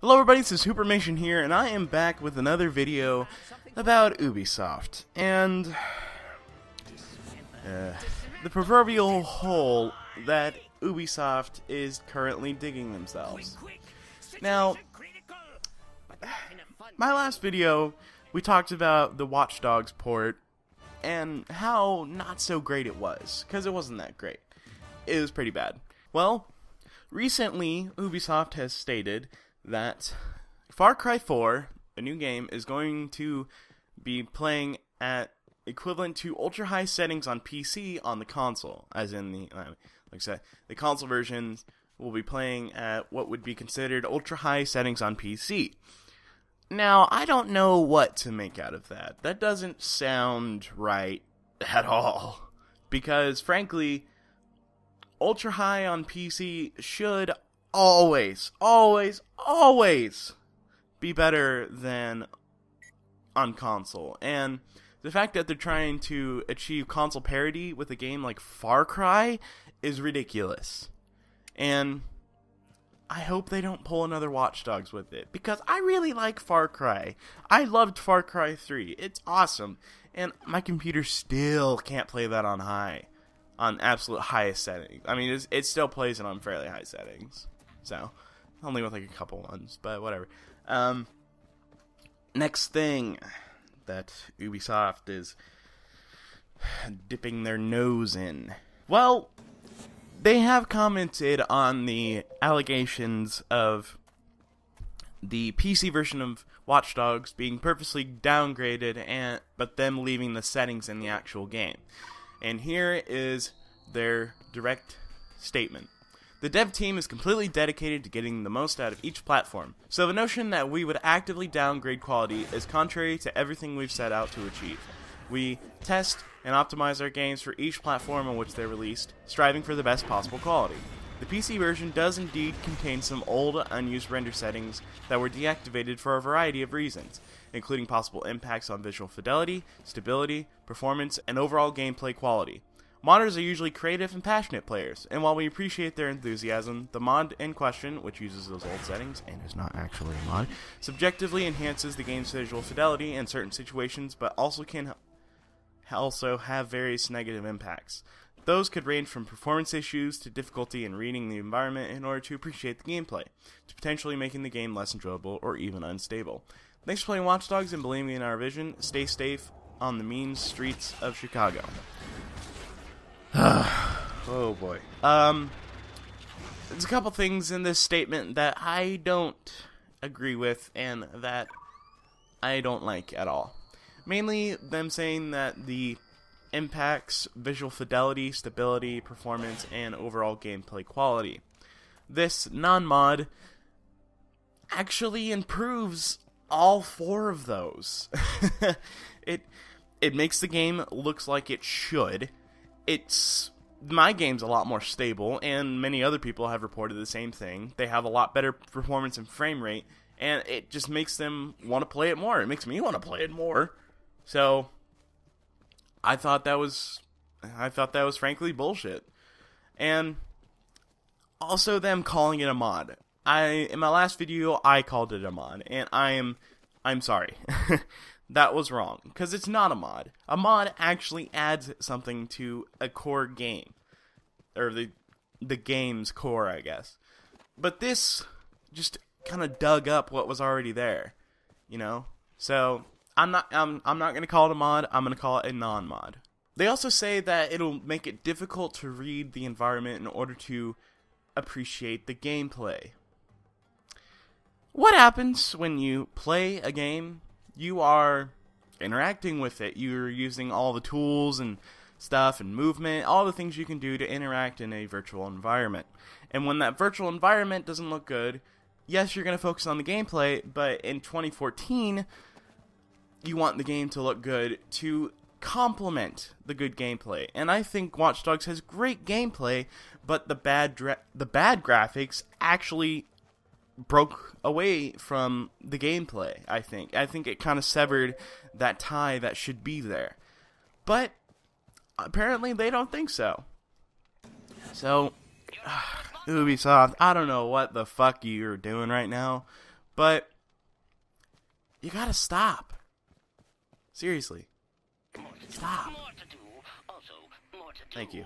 Hello everybody, this is Hoopermation here, and I am back with another video about Ubisoft, and uh, the proverbial hole that Ubisoft is currently digging themselves. Now, my last video, we talked about the Watch Dogs port, and how not so great it was, because it wasn't that great. It was pretty bad. Well, recently, Ubisoft has stated that Far Cry 4, a new game, is going to be playing at equivalent to ultra high settings on PC on the console, as in the uh, like I said, the console versions will be playing at what would be considered ultra high settings on PC. Now, I don't know what to make out of that. That doesn't sound right at all. Because, frankly, ultra high on PC should always, always, always be better than on console. And the fact that they're trying to achieve console parity with a game like Far Cry is ridiculous. And I hope they don't pull another Watch Dogs with it because I really like Far Cry. I loved Far Cry 3. It's awesome. And my computer still can't play that on high, on absolute highest settings. I mean, it still plays it on fairly high settings. So, only with like a couple ones, but whatever. Um, next thing that Ubisoft is dipping their nose in. Well, they have commented on the allegations of the PC version of Watch Dogs being purposely downgraded and but them leaving the settings in the actual game. And here is their direct statement. The dev team is completely dedicated to getting the most out of each platform, so the notion that we would actively downgrade quality is contrary to everything we've set out to achieve. We test and optimize our games for each platform on which they're released, striving for the best possible quality. The PC version does indeed contain some old, unused render settings that were deactivated for a variety of reasons, including possible impacts on visual fidelity, stability, performance, and overall gameplay quality. Modders are usually creative and passionate players, and while we appreciate their enthusiasm, the mod in question, which uses those old settings and is not actually a mod, subjectively enhances the game's visual fidelity in certain situations, but also can also have various negative impacts. Those could range from performance issues to difficulty in reading the environment in order to appreciate the gameplay, to potentially making the game less enjoyable or even unstable. Thanks for playing Watch Dogs and believing in our vision. Stay safe on the mean streets of Chicago. oh boy. Um, there's a couple things in this statement that I don't agree with and that I don't like at all. Mainly them saying that the impacts visual fidelity, stability, performance, and overall gameplay quality. This non-mod actually improves all four of those. it it makes the game looks like it should it's my game's a lot more stable, and many other people have reported the same thing. They have a lot better performance and frame rate, and it just makes them want to play it more. It makes me want to play it more. So, I thought that was, I thought that was frankly bullshit. And also them calling it a mod. I in my last video I called it a mod, and I am, I'm sorry. that was wrong because it's not a mod. A mod actually adds something to a core game or the the game's core, I guess. But this just kind of dug up what was already there, you know? So, I'm not I'm I'm not going to call it a mod. I'm going to call it a non-mod. They also say that it'll make it difficult to read the environment in order to appreciate the gameplay. What happens when you play a game you are interacting with it. You're using all the tools and stuff and movement, all the things you can do to interact in a virtual environment. And when that virtual environment doesn't look good, yes, you're going to focus on the gameplay, but in 2014, you want the game to look good to complement the good gameplay. And I think Watch Dogs has great gameplay, but the bad the bad graphics actually broke away from the gameplay, I think. I think it kind of severed that tie that should be there. But apparently they don't think so. So, Ubisoft, I don't know what the fuck you're doing right now, But you gotta stop. Seriously. Stop. More to do. Also, more to Thank you.